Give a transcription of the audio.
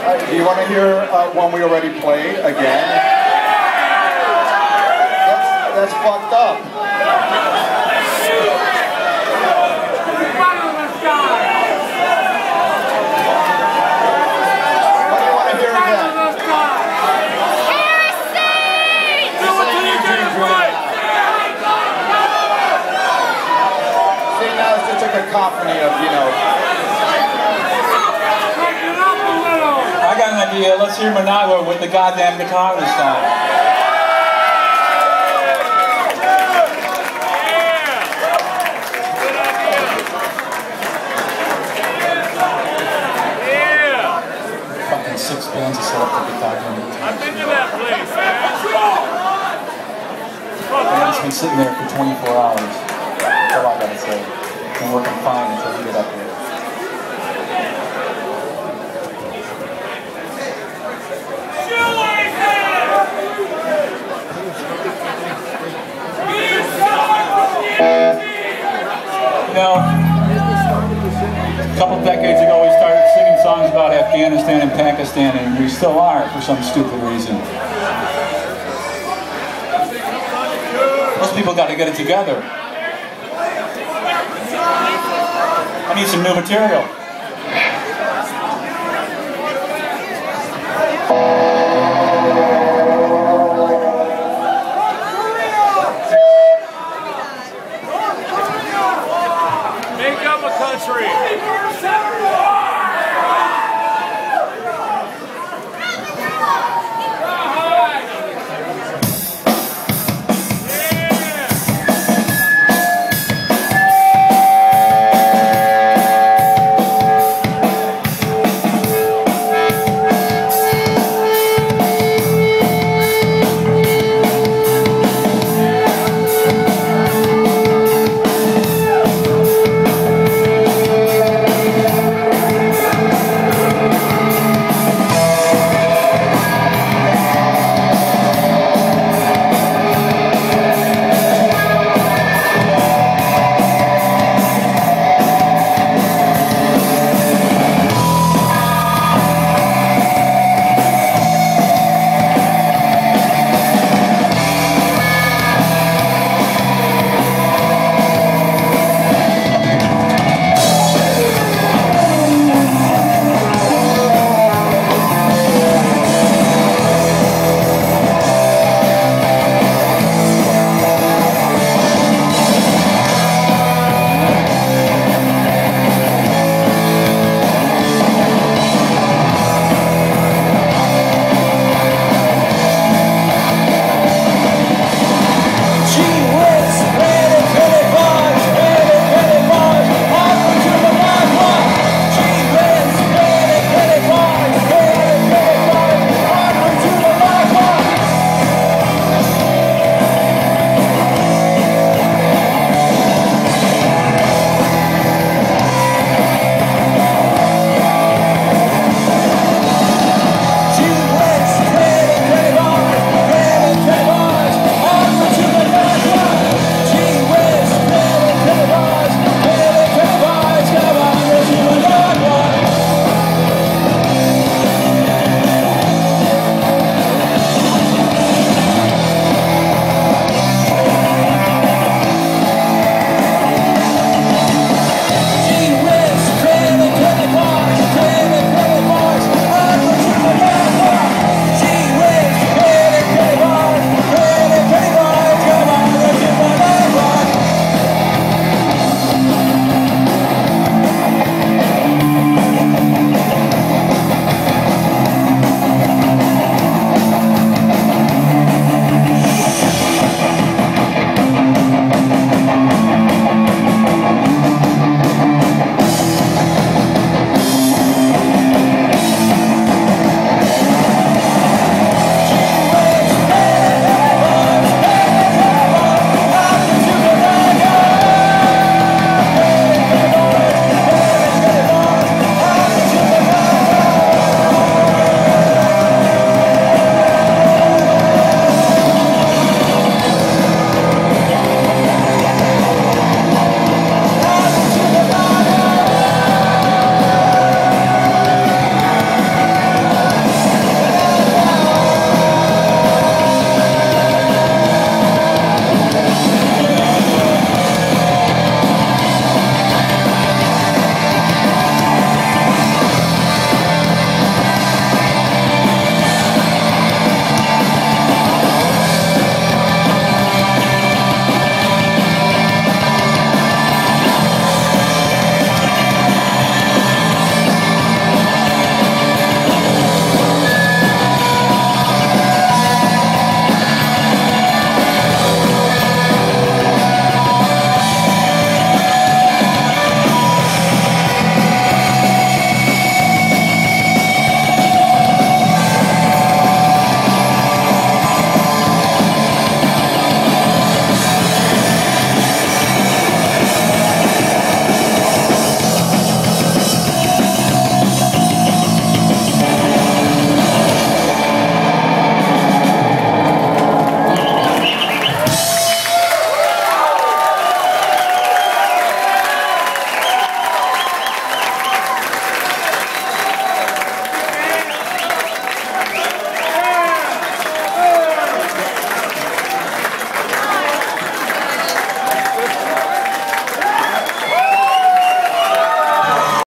Do you want to hear uh, one we already played again? That's, that's fucked up. What do you want to hear again? See, now it's just a cacophony of, you know, I got an idea. Let's hear Managua with the goddamn guitar this time. Fucking six bands to set up the guitar. I've been to that place, man. And it's been sitting there for 24 hours. That's all I gotta say. Been working fine until we get up here. Couple decades ago we started singing songs about Afghanistan and Pakistan, and we still are for some stupid reason. Those people got to get it together. I need some new material.